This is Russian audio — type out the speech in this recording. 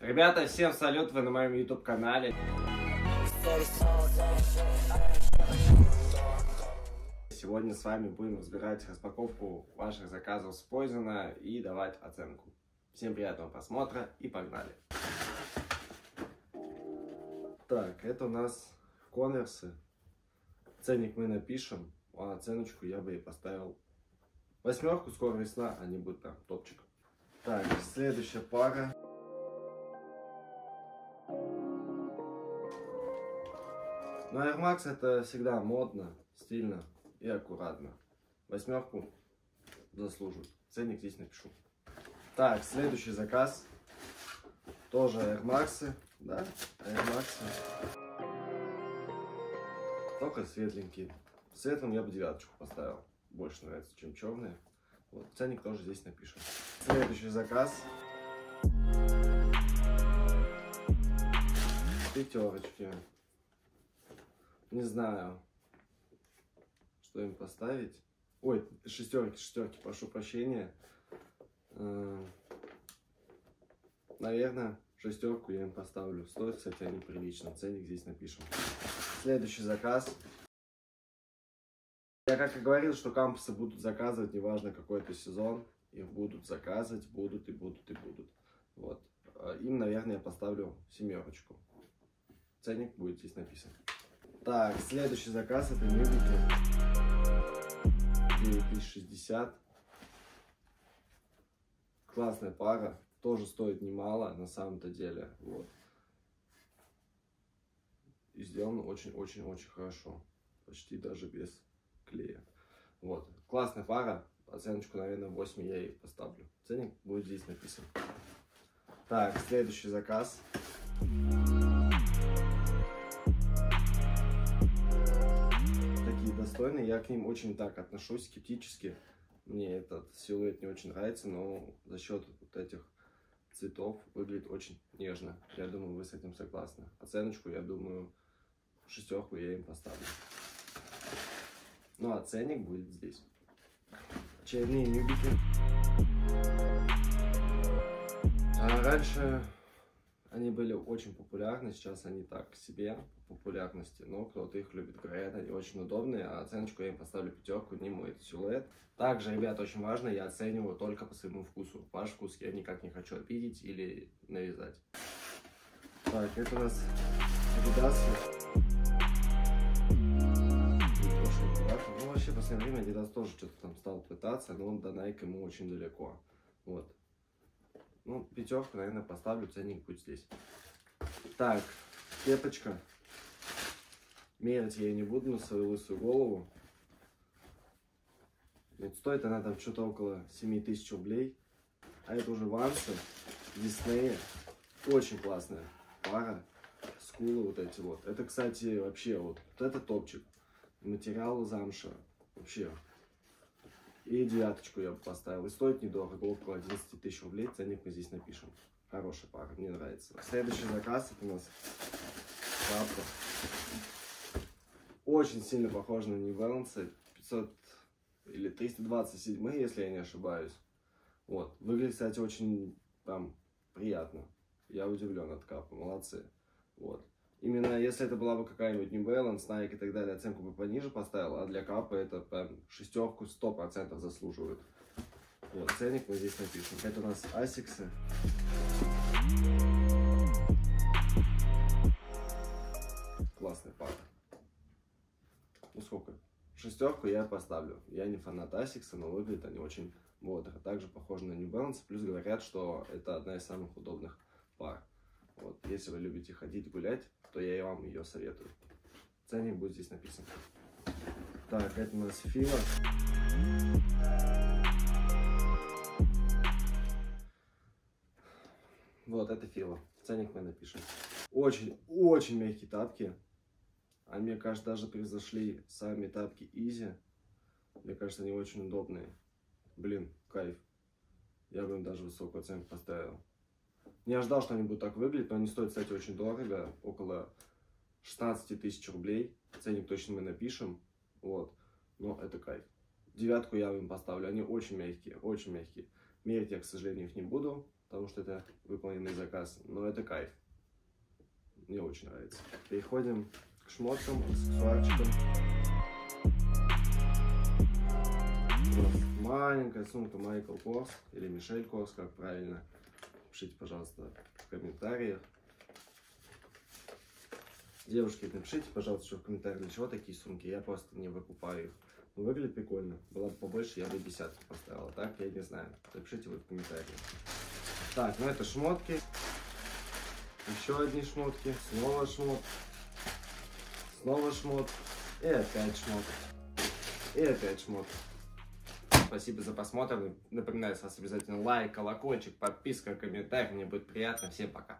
Ребята, всем салют, вы на моем YouTube канале. Сегодня с вами будем разбирать распаковку ваших заказов с Poison и давать оценку. Всем приятного просмотра и погнали! Так, это у нас конверсы. Ценник мы напишем, а оценочку я бы и поставил восьмерку. Скоро весна, они будут там топчик. Так, следующая пара. Но Air Max это всегда модно, стильно и аккуратно. Восьмерку заслуживают. Ценник здесь напишу. Так, следующий заказ. Тоже Air Max. Да, Air Max. Только светленькие. Светлым я бы девяточку поставил. Больше нравится, чем черные. Вот, ценник тоже здесь напишем. Следующий заказ. Пятерочки. Не знаю, что им поставить. Ой, шестерки, шестерки, прошу прощения. Э, наверное, шестерку я им поставлю. Стоит, кстати, они прилично. Ценник здесь напишем. Следующий заказ. Я как и говорил, что кампусы будут заказывать, неважно какой это сезон. Их будут заказывать, будут и будут и будут. Вот. Э, им, наверное, я поставлю семерочку. Ценник будет здесь написан. Так, следующий заказ это мюбики. 9060. Классная пара. Тоже стоит немало на самом-то деле. Вот. И сделано очень-очень-очень хорошо. Почти даже без клея. Вот. Классная пара. Оценочку, наверное, 8 я ей поставлю. Ценник будет здесь написан. Так, следующий заказ. Достойные. Я к ним очень так отношусь, скептически. Мне этот силуэт не очень нравится, но за счет вот этих цветов выглядит очень нежно. Я думаю, вы с этим согласны. Оценочку, я думаю, шестерку я им поставлю. Ну а ценник будет здесь. Очередные нюбики. А раньше они были очень популярны, сейчас они так себе по популярности, но кто-то их любит, говорят, они очень удобные, а оценочку я им поставлю пятерку, не мой силуэт. Также, ребят, очень важно, я оцениваю только по своему вкусу. Ваш вкус я никак не хочу обидеть или навязать. Так, это у нас Adidas. Ну, вообще, в последнее время Adidas тоже что-то там стал пытаться, но он до Nike ему очень далеко. Вот. Ну, пятерку, наверное, поставлю, ценник будет здесь. Так, кепочка. Мерить я не буду на свою лысую голову. Вот стоит она там что-то около 7 тысяч рублей. А это уже вансы, Диснея. Очень классная пара. Скулы вот эти вот. Это, кстати, вообще вот, вот это топчик. Материал замша. Вообще и девяточку я бы поставил. И стоит недорого, около 11 тысяч рублей. Ценник мы здесь напишем. Хорошая пара, мне нравится. Следующий заказ это у нас шапка. Очень сильно похож на New Balance. 500 или 327, если я не ошибаюсь. Вот. Выглядит, кстати, очень там приятно. Я удивлен от капа. Молодцы. Именно если это была бы какая-нибудь New Balance, Nike и так далее, оценку бы пониже поставил, а для капа это прям шестерку сто процентов заслуживает. Вот, ценник мы здесь напишем. Это у нас Asics. Классная пара. Ну сколько? Шестерку я поставлю. Я не фанат Asics, но выглядят они очень бодро. Также похожи на New Balance. Плюс говорят, что это одна из самых удобных пар. Вот, если вы любите ходить гулять, то я и вам ее советую. Ценник будет здесь написан. Так, это у нас фила. Вот, это фила. Ценник мы напишем. Очень-очень мягкие тапки. А мне кажется, даже превзошли сами тапки Изи. Мне кажется, они очень удобные. Блин, кайф. Я бы им даже высокую оценку поставил. Не ожидал, что они будут так выглядеть, но они стоят, кстати, очень дорого, около 16 тысяч рублей. Ценник точно мы напишем, вот, но это кайф. Девятку я им поставлю, они очень мягкие, очень мягкие. Мерить я, к сожалению, их не буду, потому что это выполненный заказ. Но это кайф. Мне очень нравится. Переходим к шмоткам, аксессуарчикам. Маленькая сумка Майкл Корс или Мишель Корс, как правильно. Пишите, пожалуйста, в комментариях. Девушки, напишите, пожалуйста, что в комментариях, для чего такие сумки. Я просто не выкупаю их. Ну, выглядит прикольно. Была бы побольше, я бы десятку поставила. Так, я не знаю. Напишите вы в комментариях. Так, ну это шмотки. Еще одни шмотки. Снова шмот. Снова шмот. И опять шмот. И опять шмот. Спасибо за просмотр. Напоминаю, с вас обязательно лайк, колокольчик, подписка, комментарий. Мне будет приятно. Всем пока.